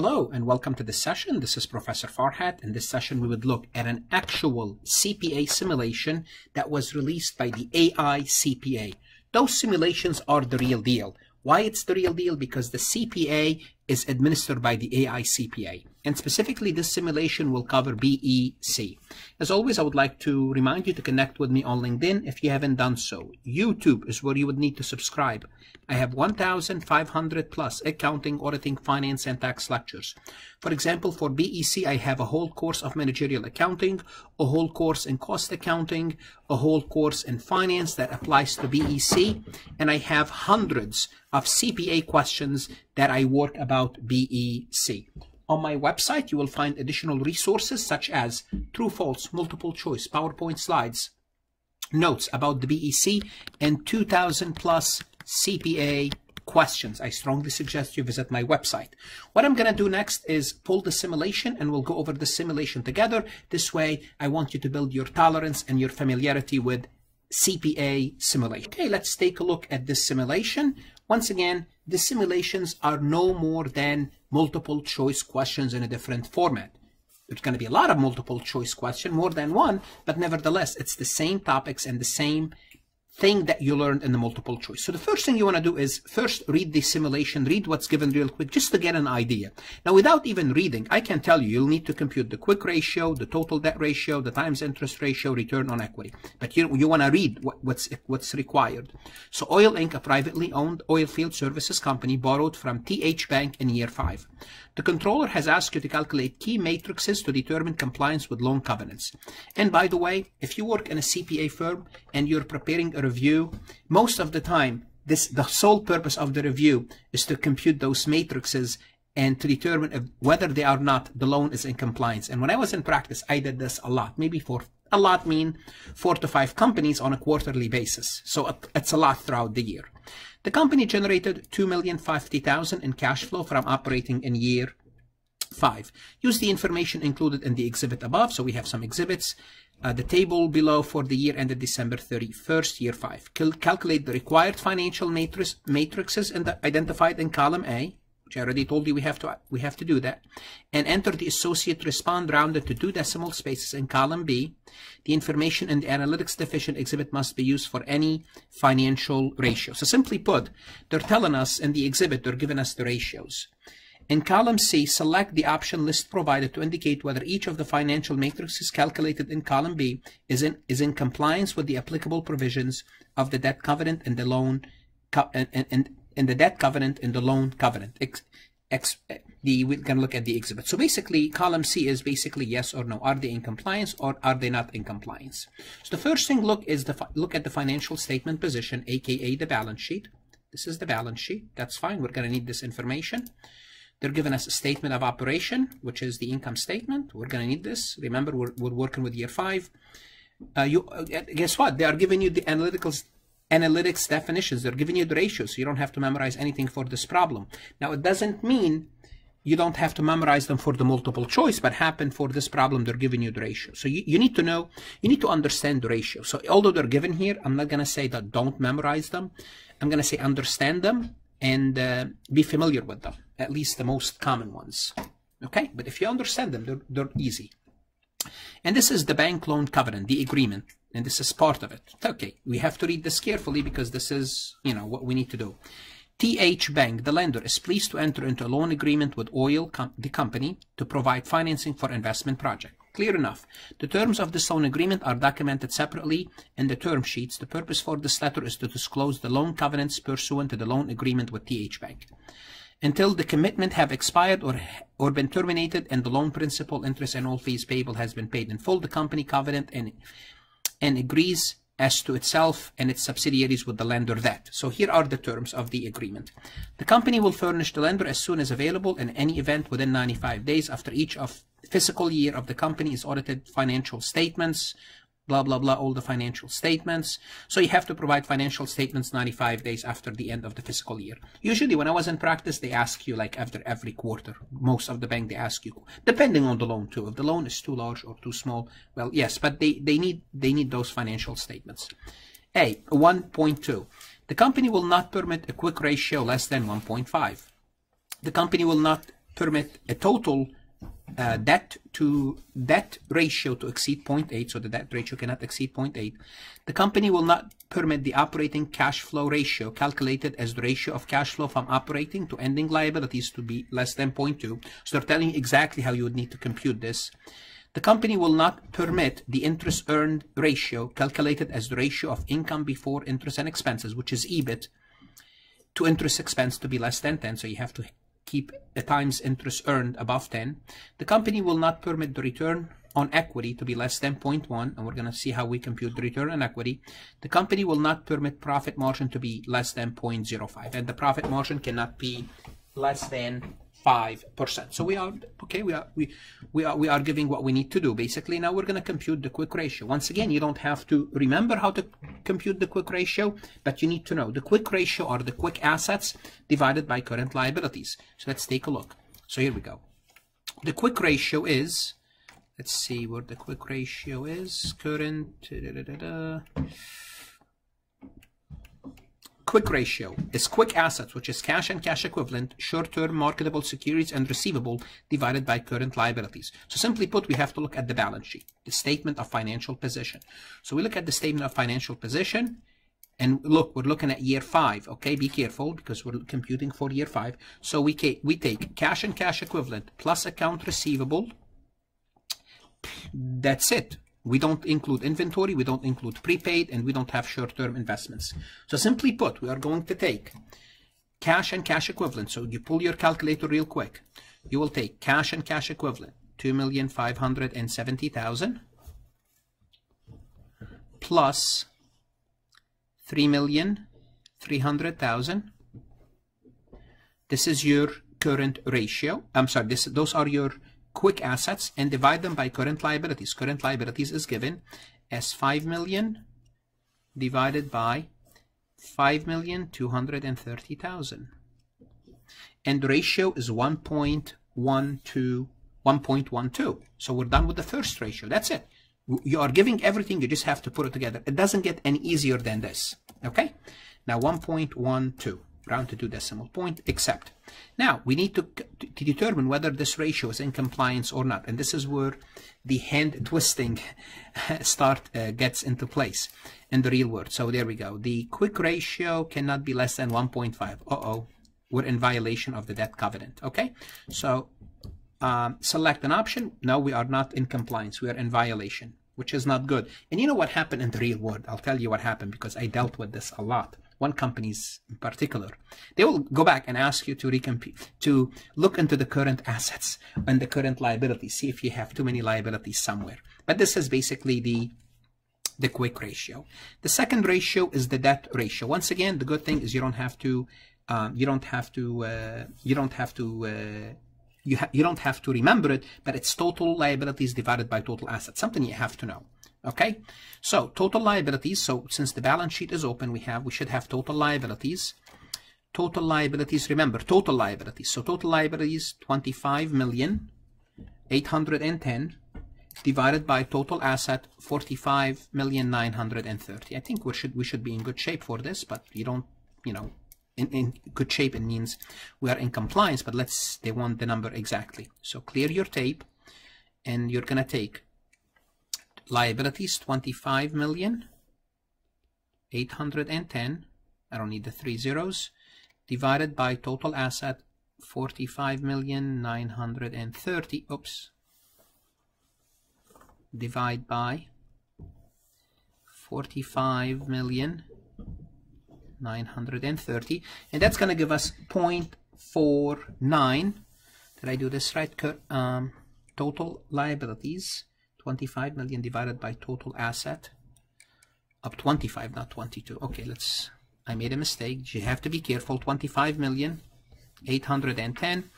Hello and welcome to this session. This is Professor Farhat. In this session, we would look at an actual CPA simulation that was released by the AICPA. Those simulations are the real deal. Why it's the real deal? Because the CPA is administered by the AICPA. And specifically, this simulation will cover BEC. As always, I would like to remind you to connect with me on LinkedIn if you haven't done so. YouTube is where you would need to subscribe. I have 1,500 plus accounting, auditing, finance, and tax lectures. For example, for BEC, I have a whole course of managerial accounting, a whole course in cost accounting, a whole course in finance that applies to BEC, and I have hundreds of CPA questions that I work about BEC. On my website, you will find additional resources such as true, false, multiple choice, PowerPoint slides, notes about the BEC, and 2,000 plus CPA questions. I strongly suggest you visit my website. What I'm going to do next is pull the simulation and we'll go over the simulation together. This way, I want you to build your tolerance and your familiarity with CPA simulation. Okay, let's take a look at this simulation. Once again, the simulations are no more than multiple choice questions in a different format. There's going to be a lot of multiple choice question, more than one, but nevertheless, it's the same topics and the same thing that you learned in the multiple choice. So the first thing you want to do is first read the simulation, read what's given real quick, just to get an idea. Now, without even reading, I can tell you, you'll need to compute the quick ratio, the total debt ratio, the times interest ratio, return on equity. But you, you want to read what, what's, what's required. So Oil Inc., a privately owned oil field services company, borrowed from TH Bank in year five. The controller has asked you to calculate key matrices to determine compliance with loan covenants. And by the way, if you work in a CPA firm and you're preparing a review, most of the time, this the sole purpose of the review is to compute those matrices and to determine if, whether they are not the loan is in compliance. And when I was in practice, I did this a lot, maybe for a lot mean four to five companies on a quarterly basis. So it's a lot throughout the year. The company generated 2,050,000 in cash flow from operating in year five. Use the information included in the exhibit above. So we have some exhibits. Uh, the table below for the year ended December 31st, year five. Cal calculate the required financial matrix matrices in the, identified in column A which I already told you we have to we have to do that, and enter the associate respond rounded to two decimal spaces in column B. The information in the analytics deficient exhibit must be used for any financial ratio. So simply put, they're telling us in the exhibit, they're giving us the ratios. In column C, select the option list provided to indicate whether each of the financial matrices calculated in column B is in, is in compliance with the applicable provisions of the debt covenant and the loan and, and, in the debt covenant and the loan covenant. Ex, ex, the, we can look at the exhibit. So basically, column C is basically yes or no. Are they in compliance or are they not in compliance? So the first thing look is the look at the financial statement position, aka the balance sheet. This is the balance sheet. That's fine. We're going to need this information. They're giving us a statement of operation, which is the income statement. We're going to need this. Remember, we're, we're working with year five. Uh, you uh, guess what? They are giving you the analytical analytics definitions. They're giving you the ratios, you don't have to memorize anything for this problem. Now, it doesn't mean you don't have to memorize them for the multiple choice, but happen for this problem, they're giving you the ratio. So you, you need to know, you need to understand the ratio. So although they're given here, I'm not going to say that don't memorize them. I'm going to say understand them and uh, be familiar with them, at least the most common ones. Okay, but if you understand them, they're, they're easy. And this is the bank loan covenant, the agreement and this is part of it. Okay, we have to read this carefully because this is, you know, what we need to do. TH Bank, the lender, is pleased to enter into a loan agreement with Oil, com the company, to provide financing for investment project. Clear enough. The terms of this loan agreement are documented separately in the term sheets. The purpose for this letter is to disclose the loan covenants pursuant to the loan agreement with TH Bank. Until the commitment have expired or, or been terminated and the loan principal, interest, and all fees payable has been paid in full, the company covenant and and agrees as to itself and its subsidiaries with the lender that. So here are the terms of the agreement. The company will furnish the lender as soon as available in any event within 95 days after each of fiscal year of the company is audited financial statements, blah, blah, blah, all the financial statements. So you have to provide financial statements 95 days after the end of the fiscal year. Usually when I was in practice, they ask you like after every quarter. Most of the bank, they ask you, depending on the loan too. If the loan is too large or too small, well, yes, but they, they need, they need those financial statements. A, 1.2. The company will not permit a quick ratio less than 1.5. The company will not permit a total uh, debt to debt ratio to exceed 0.8, so the debt ratio cannot exceed 0.8. The company will not permit the operating cash flow ratio calculated as the ratio of cash flow from operating to ending liabilities to be less than 0.2. So they're telling you exactly how you would need to compute this. The company will not permit the interest earned ratio calculated as the ratio of income before interest and expenses, which is EBIT, to interest expense to be less than 10. So you have to keep a times interest earned above 10. The company will not permit the return on equity to be less than 0.1, and we're going to see how we compute the return on equity. The company will not permit profit margin to be less than 0.05, and the profit margin cannot be less than 5%. So we are, okay, we are, we, we are, we are giving what we need to do. Basically, now we're going to compute the quick ratio. Once again, you don't have to remember how to compute the quick ratio, but you need to know the quick ratio are the quick assets divided by current liabilities. So let's take a look. So here we go. The quick ratio is, let's see where the quick ratio is, current, da, da, da, quick ratio is quick assets, which is cash and cash equivalent, short-term marketable securities and receivable divided by current liabilities. So simply put, we have to look at the balance sheet, the statement of financial position. So we look at the statement of financial position and look, we're looking at year five. Okay, be careful because we're computing for year five. So we, we take cash and cash equivalent plus account receivable. That's it. We don't include inventory, we don't include prepaid, and we don't have short-term investments. So simply put, we are going to take cash and cash equivalent. So you pull your calculator real quick. You will take cash and cash equivalent, 2,570,000 plus 3,300,000. This is your current ratio. I'm sorry, this, those are your quick assets and divide them by current liabilities. Current liabilities is given as 5 million divided by 5,230,000. And the ratio is 1.12, 1.12. So we're done with the first ratio. That's it. You are giving everything, you just have to put it together. It doesn't get any easier than this. Okay? Now 1.12 round to two decimal point, except. Now, we need to, to determine whether this ratio is in compliance or not. And this is where the hand twisting start uh, gets into place in the real world. So there we go. The quick ratio cannot be less than 1.5. Uh-oh, we're in violation of the debt covenant. Okay, so um, select an option. No, we are not in compliance. We are in violation, which is not good. And you know what happened in the real world? I'll tell you what happened because I dealt with this a lot one companies in particular, they will go back and ask you to recompute, to look into the current assets and the current liabilities, see if you have too many liabilities somewhere. But this is basically the the quick ratio. The second ratio is the debt ratio. Once again, the good thing is you don't have to, um, you don't have to, uh, you don't have to. Uh, you, you don't have to remember it, but it's total liabilities divided by total assets, something you have to know. Okay, so total liabilities. So since the balance sheet is open, we have we should have total liabilities. Total liabilities. Remember total liabilities. So total liabilities 25 million 810 divided by total asset 45 million 930. I think we should we should be in good shape for this, but you don't you know in, in good shape it means we are in compliance. But let's they want the number exactly. So clear your tape, and you're gonna take liabilities 25 million 810 I don't need the three zeros. Divided by total asset 45 million 930 oops. Divide by 45 million 930 and that's going to give us 0.49 did I do this right? Um, total liabilities 25 million divided by total asset? Up 25 not 22 okay let's I made a mistake. You have to be careful. 25 million 810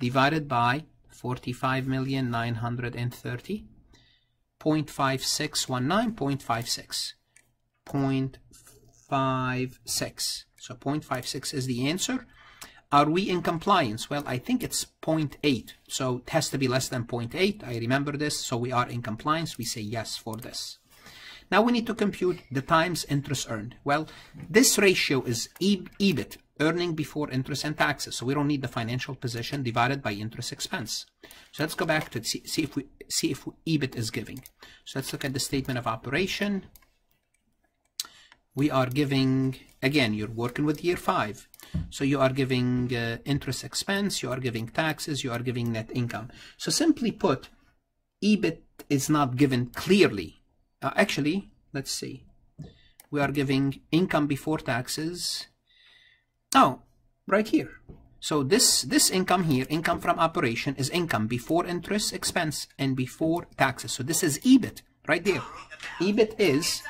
divided by 45 million 930 0.5619 0.56 0.56 so 0.56 is the answer are we in compliance? Well, I think it's 0.8. So it has to be less than 0.8. I remember this. So we are in compliance. We say yes for this. Now we need to compute the times interest earned. Well, this ratio is EBIT earning before interest and taxes. So we don't need the financial position divided by interest expense. So let's go back to see, see if we see if EBIT is giving. So let's look at the statement of operation. We are giving again. You're working with year five, so you are giving uh, interest expense, you are giving taxes, you are giving net income. So simply put, EBIT is not given clearly. Uh, actually, let's see. We are giving income before taxes. Oh, right here. So this, this income here, income from operation, is income before interest, expense, and before taxes. So this is EBIT, right there. EBIT is,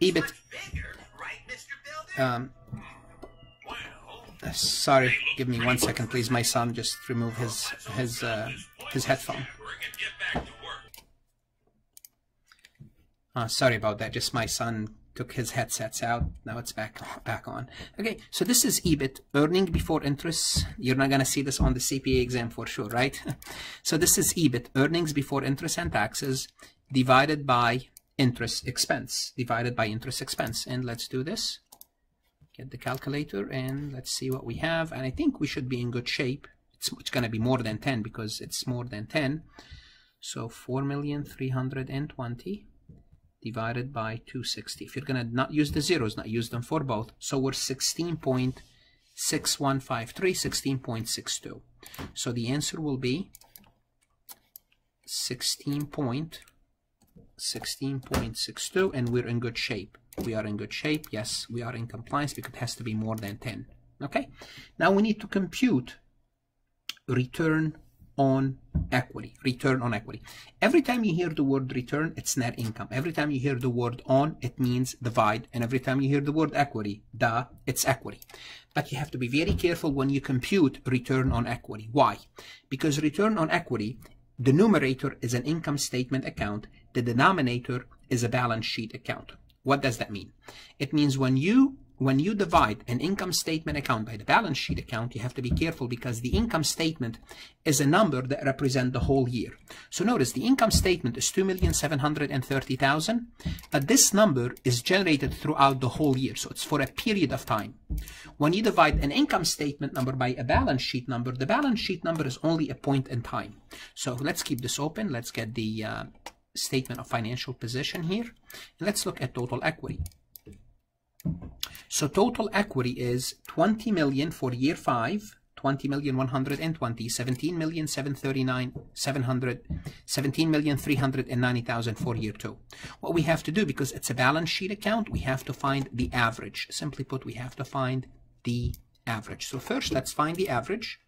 EBIT, um, uh, sorry, give me one second, please. My son just remove his, his, uh, his headphone. Uh, sorry about that. Just my son took his headsets out. Now it's back back on. Okay, so this is EBIT, earning before interest. You're not going to see this on the CPA exam for sure, right? so this is EBIT, earnings before interest and taxes, divided by interest expense, divided by interest expense. And let's do this. Get the calculator and let's see what we have. And I think we should be in good shape. It's, it's going to be more than 10 because it's more than 10. So 4,320 divided by 260. If you're going to not use the zeros, not use them for both. So we're 16.6153, 16.62. So the answer will be 16.16.62 and we're in good shape. We are in good shape. Yes, we are in compliance because it has to be more than 10. Okay. Now we need to compute return on equity, return on equity. Every time you hear the word return, it's net income. Every time you hear the word on, it means divide. And every time you hear the word equity, da, it's equity. But you have to be very careful when you compute return on equity. Why? Because return on equity, the numerator is an income statement account. The denominator is a balance sheet account. What does that mean? It means when you when you divide an income statement account by the balance sheet account, you have to be careful because the income statement is a number that represents the whole year. So notice the income statement is 2,730,000, but this number is generated throughout the whole year. So it's for a period of time. When you divide an income statement number by a balance sheet number, the balance sheet number is only a point in time. So let's keep this open. Let's get the uh, statement of financial position here. Let's look at total equity. So total equity is 20 million for year 5, 20 million 120, 17 million 739, 700, 17 million 390,000 for year 2. What we have to do, because it's a balance sheet account, we have to find the average. Simply put, we have to find the average. So first, let's find the average.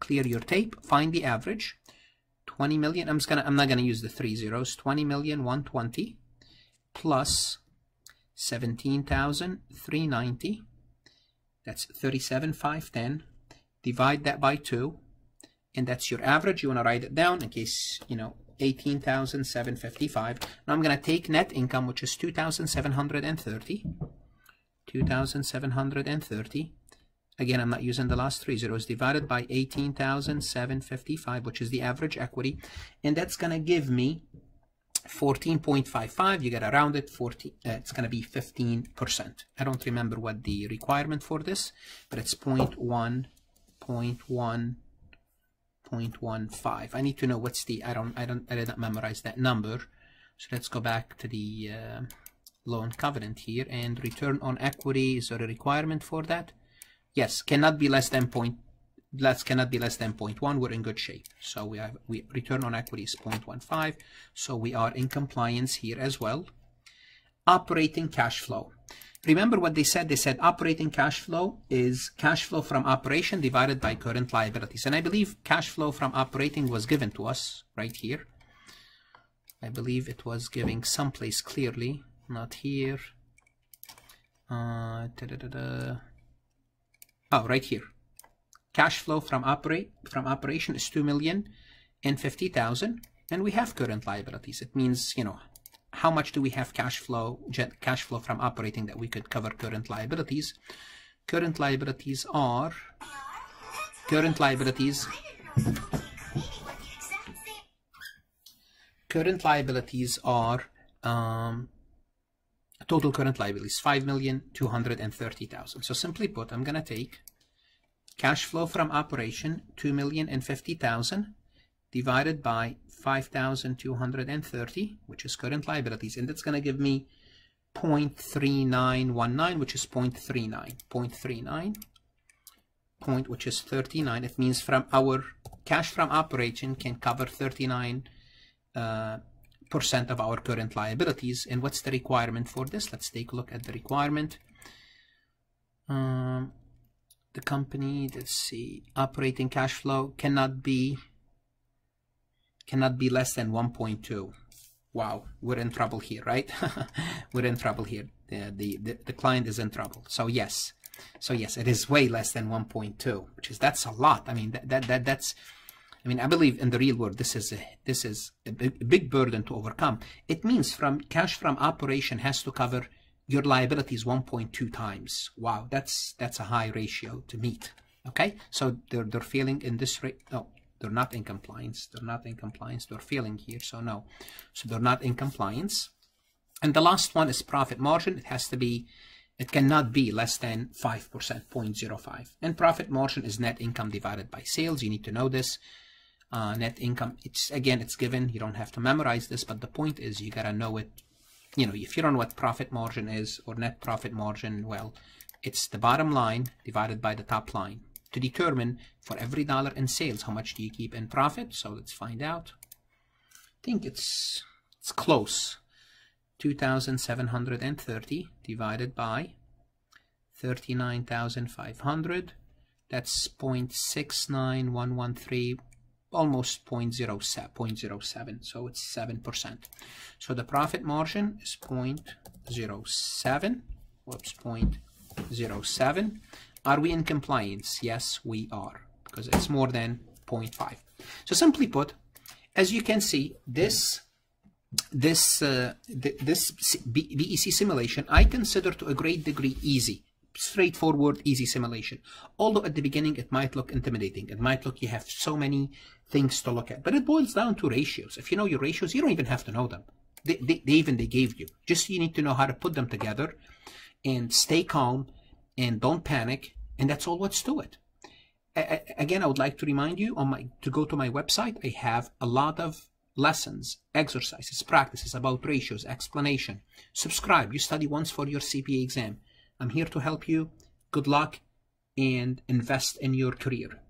Clear your tape, find the average. 20 million, I'm just gonna I'm not gonna use the three zeros, 20 million 120 plus 17,390. That's 37,510. Divide that by 2. And that's your average. You want to write it down in case, you know, 18,755. Now I'm going to take net income, which is 2,730. 2,730. Again, I'm not using the last three zeros. Divided by 18,755, which is the average equity. And that's going to give me 14.55 you gotta round it 40 uh, it's gonna be 15 percent I don't remember what the requirement for this but it's 0.1 0.1 0.15 I need to know what's the I don't I don't I didn't memorize that number so let's go back to the uh, loan covenant here and return on equity is there a requirement for that yes cannot be less than point less cannot be less than 0.1 we're in good shape. So we have we return on equity is 0.15 so we are in compliance here as well. Operating cash flow. Remember what they said? They said operating cash flow is cash flow from operation divided by current liabilities. And i believe cash flow from operating was given to us right here. I believe it was giving someplace clearly not here. Uh, da -da -da oh right here Cash flow from operate from operation is two million and fifty thousand, and we have current liabilities. It means you know how much do we have cash flow cash flow from operating that we could cover current liabilities. Current liabilities are current liabilities current liabilities are um, total current liabilities, 5,230,000. So simply put, I'm going to take cash flow from operation, 2,050,000 divided by 5,230, which is current liabilities, and that's going to give me 0.3919, which is 0.39, 0.39, point, which is 39. It means from our cash from operation can cover 39 uh, percent of our current liabilities. And what's the requirement for this? Let's take a look at the requirement. Um, the company, let's see, operating cash flow cannot be cannot be less than 1.2. Wow, we're in trouble here, right? we're in trouble here. The, the, the, the client is in trouble. So yes, so yes, it is way less than 1.2, which is, that's a lot. I mean, that, that, that that's, I mean, I believe in the real world, this is a, this is a big, big burden to overcome. It means from cash from operation has to cover your liabilities 1.2 times. Wow, that's that's a high ratio to meet. Okay, so they're they're failing in this rate. No, they're not in compliance. They're not in compliance. They're failing here. So no, so they're not in compliance. And the last one is profit margin. It has to be, it cannot be less than 5%, 0.05. And profit margin is net income divided by sales. You need to know this. Uh, net income, it's again, it's given. You don't have to memorize this, but the point is you gotta know it you know, if you don't know what profit margin is or net profit margin, well, it's the bottom line divided by the top line to determine for every dollar in sales, how much do you keep in profit? So let's find out. I think it's, it's close. 2,730 divided by 39,500. That's 0.69113 almost 0.07, 0.07 so it's 7%. So the profit margin is 0.07, whoops, 0.07. Are we in compliance? Yes, we are, because it's more than 0.5. So simply put, as you can see, this this uh, th this BEC simulation I consider to a great degree easy straightforward, easy simulation. Although at the beginning it might look intimidating. It might look you have so many things to look at. But it boils down to ratios. If you know your ratios, you don't even have to know them. They, they, they even they gave you. Just you need to know how to put them together and stay calm and don't panic. And that's all what's to it. A again, I would like to remind you on my to go to my website. I have a lot of lessons, exercises, practices about ratios, explanation. Subscribe. You study once for your CPA exam. I'm here to help you. Good luck and invest in your career.